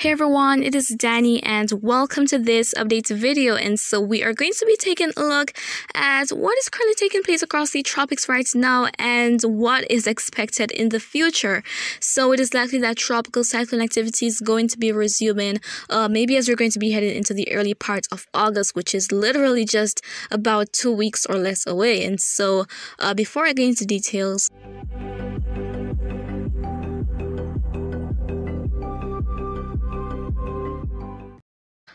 Hey everyone, it is Danny and welcome to this update video. And so we are going to be taking a look at what is currently taking place across the tropics right now and what is expected in the future. So it is likely that tropical cyclone activity is going to be resuming uh, maybe as we're going to be headed into the early part of August, which is literally just about two weeks or less away. And so uh, before I get into details,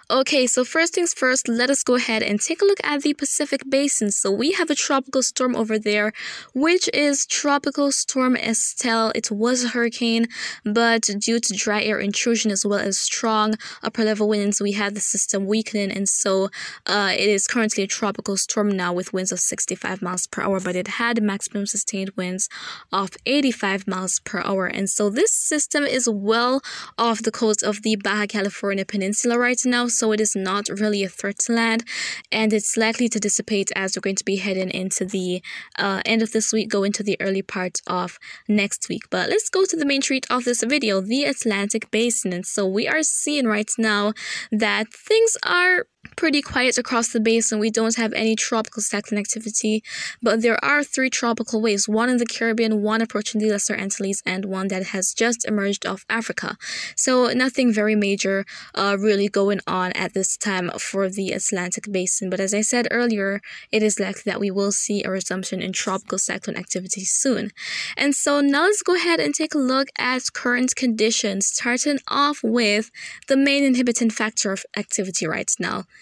Okay, so first things first, let us go ahead and take a look at the Pacific Basin. So we have a tropical storm over there, which is Tropical Storm Estelle. It was a hurricane, but due to dry air intrusion as well as strong upper level winds, we had the system weakening, and so uh, it is currently a tropical storm now with winds of 65 miles per hour, but it had maximum sustained winds of 85 miles per hour. And so this system is well off the coast of the Baja California Peninsula right now so it is not really a threat to land and it's likely to dissipate as we're going to be heading into the uh, end of this week, go into the early part of next week. But let's go to the main treat of this video, the Atlantic Basin. And so we are seeing right now that things are pretty quiet across the basin. We don't have any tropical cyclone activity, but there are three tropical waves one in the Caribbean, one approaching the Lesser Antilles, and one that has just emerged off Africa. So, nothing very major uh, really going on at this time for the Atlantic basin. But as I said earlier, it is likely that we will see a resumption in tropical cyclone activity soon. And so, now let's go ahead and take a look at current conditions, starting off with the main inhibiting factor of activity right now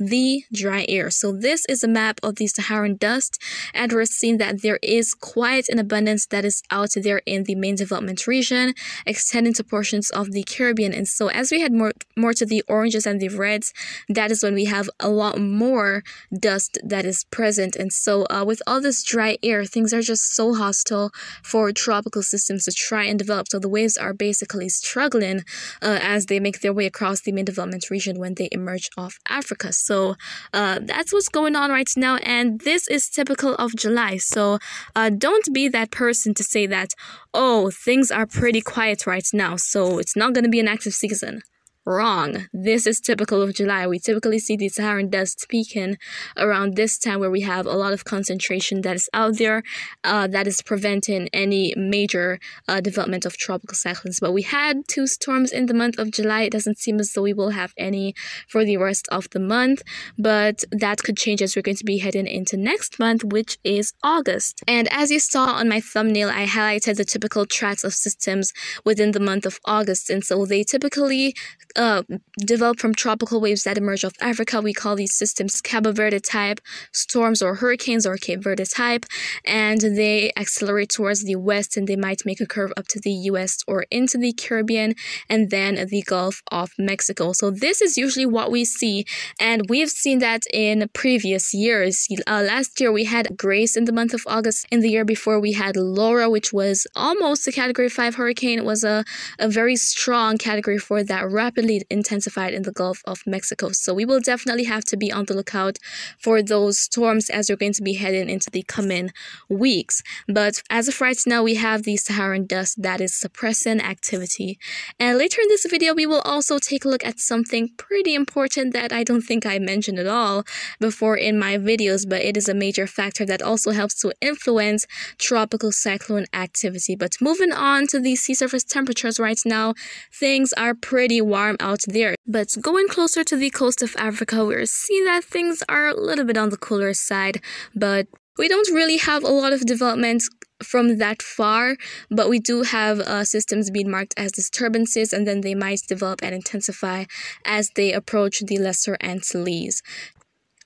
the dry air. So this is a map of the Saharan dust and we're seeing that there is quite an abundance that is out there in the main development region, extending to portions of the Caribbean. And so as we head more, more to the oranges and the reds, that is when we have a lot more dust that is present. And so uh, with all this dry air, things are just so hostile for tropical systems to try and develop. So the waves are basically struggling uh, as they make their way across the main development region when they emerge off Africa. So uh, that's what's going on right now, and this is typical of July. So uh, don't be that person to say that, oh, things are pretty quiet right now, so it's not going to be an active season. Wrong. This is typical of July. We typically see the Saharan dust peaking around this time where we have a lot of concentration that is out there uh, that is preventing any major uh, development of tropical cyclones. But we had two storms in the month of July. It doesn't seem as though we will have any for the rest of the month, but that could change as we're going to be heading into next month, which is August. And as you saw on my thumbnail, I highlighted the typical tracks of systems within the month of August. And so they typically uh, develop from tropical waves that emerge off Africa. We call these systems Cabo Verde type storms or hurricanes or Cape Verde type, and they accelerate towards the west and they might make a curve up to the US or into the Caribbean and then the Gulf of Mexico. So this is usually what we see, and we've seen that in previous years. Uh, last year we had Grace in the month of August. In the year before we had Laura, which was almost a Category 5 hurricane. It was a, a very strong Category 4 that rapidly rapidly intensified in the Gulf of Mexico. So we will definitely have to be on the lookout for those storms as we're going to be heading into the coming weeks. But as of right now, we have the Saharan dust that is suppressing activity. And later in this video, we will also take a look at something pretty important that I don't think I mentioned at all before in my videos, but it is a major factor that also helps to influence tropical cyclone activity. But moving on to the sea surface temperatures right now, things are pretty warm warm out there. But going closer to the coast of Africa, we're seeing that things are a little bit on the cooler side, but we don't really have a lot of development from that far, but we do have uh, systems being marked as disturbances, and then they might develop and intensify as they approach the Lesser Antilles.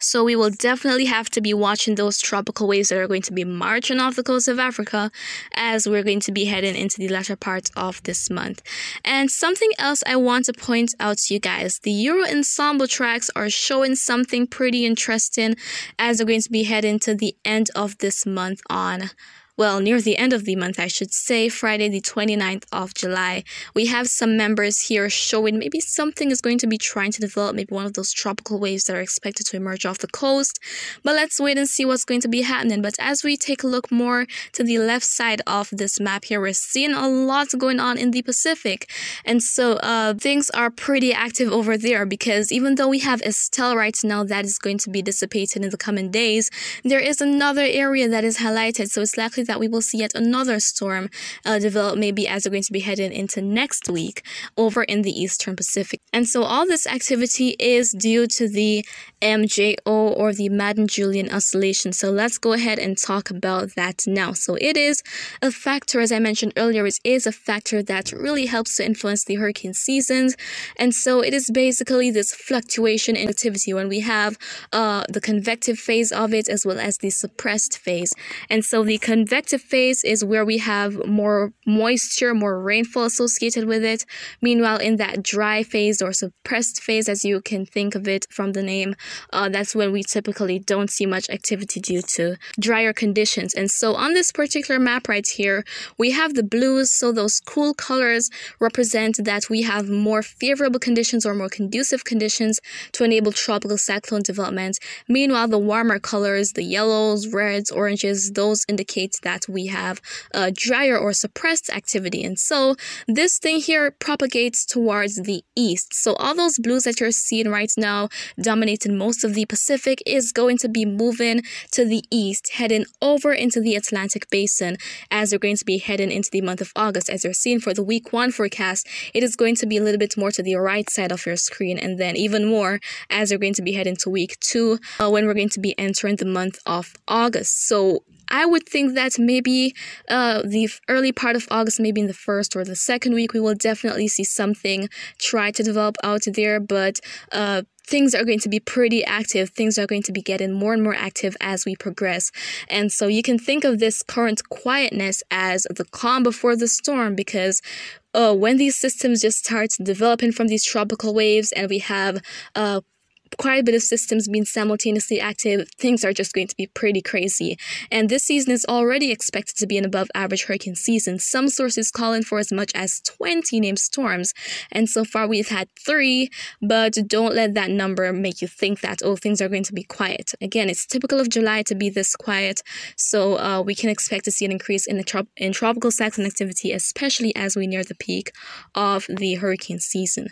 So we will definitely have to be watching those tropical waves that are going to be marching off the coast of Africa as we're going to be heading into the latter part of this month. And something else I want to point out to you guys, the Euro Ensemble tracks are showing something pretty interesting as we're going to be heading to the end of this month on well, near the end of the month, I should say, Friday, the 29th of July. We have some members here showing maybe something is going to be trying to develop, maybe one of those tropical waves that are expected to emerge off the coast. But let's wait and see what's going to be happening. But as we take a look more to the left side of this map here, we're seeing a lot going on in the Pacific. And so uh, things are pretty active over there because even though we have Estelle right now that is going to be dissipated in the coming days, there is another area that is highlighted. So it's likely that we will see yet another storm uh, develop maybe as we're going to be heading into next week over in the Eastern Pacific. And so all this activity is due to the MJO or the Madden-Julian oscillation. So let's go ahead and talk about that now. So it is a factor, as I mentioned earlier, it is a factor that really helps to influence the hurricane seasons. And so it is basically this fluctuation in activity when we have uh, the convective phase of it as well as the suppressed phase. And so the convective phase is where we have more moisture, more rainfall associated with it. Meanwhile, in that dry phase or suppressed phase, as you can think of it from the name, uh, that's when we typically don't see much activity due to drier conditions. And so on this particular map right here, we have the blues. So those cool colors represent that we have more favorable conditions or more conducive conditions to enable tropical cyclone development. Meanwhile, the warmer colors, the yellows, reds, oranges, those indicate that we have a drier or suppressed activity. And so this thing here propagates towards the east. So all those blues that you're seeing right now dominating most of the Pacific is going to be moving to the east, heading over into the Atlantic basin as we're going to be heading into the month of August. As you're seeing for the week one forecast, it is going to be a little bit more to the right side of your screen and then even more as we're going to be heading to week two uh, when we're going to be entering the month of August. So I would think that maybe uh, the early part of August, maybe in the first or the second week, we will definitely see something try to develop out there. But uh, things are going to be pretty active. Things are going to be getting more and more active as we progress. And so you can think of this current quietness as the calm before the storm because uh, when these systems just start developing from these tropical waves and we have uh, quite a bit of systems being simultaneously active, things are just going to be pretty crazy. And this season is already expected to be an above average hurricane season. Some sources calling for as much as 20 named storms. And so far we've had three, but don't let that number make you think that, oh, things are going to be quiet. Again, it's typical of July to be this quiet. So uh, we can expect to see an increase in the trop in tropical cyclone activity, especially as we near the peak of the hurricane season.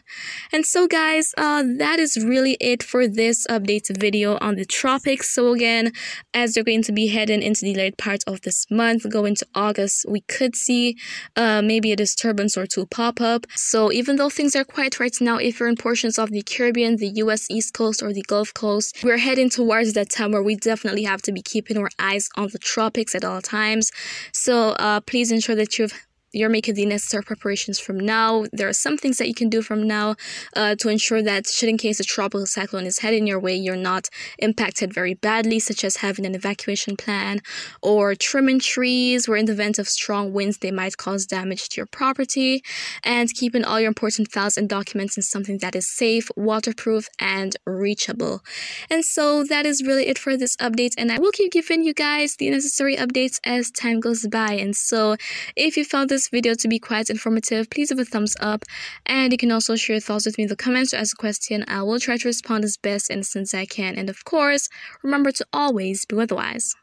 And so guys, uh, that is really it for this update video on the tropics. So again, as they're going to be heading into the late part of this month, going to August, we could see uh, maybe a disturbance or two pop up. So even though things are quiet right now, if you're in portions of the Caribbean, the US East Coast, or the Gulf Coast, we're heading towards that time where we definitely have to be keeping our eyes on the tropics at all times. So uh, please ensure that you've you're making the necessary preparations from now. There are some things that you can do from now uh, to ensure that, should in case a tropical cyclone is heading your way, you're not impacted very badly, such as having an evacuation plan or trimming trees, where in the event of strong winds, they might cause damage to your property, and keeping all your important files and documents in something that is safe, waterproof, and reachable. And so that is really it for this update, and I will keep giving you guys the necessary updates as time goes by. And so if you found this this video to be quite informative, please give a thumbs up. And you can also share your thoughts with me in the comments or ask a question. I will try to respond as best and as I can. And of course, remember to always be weatherwise.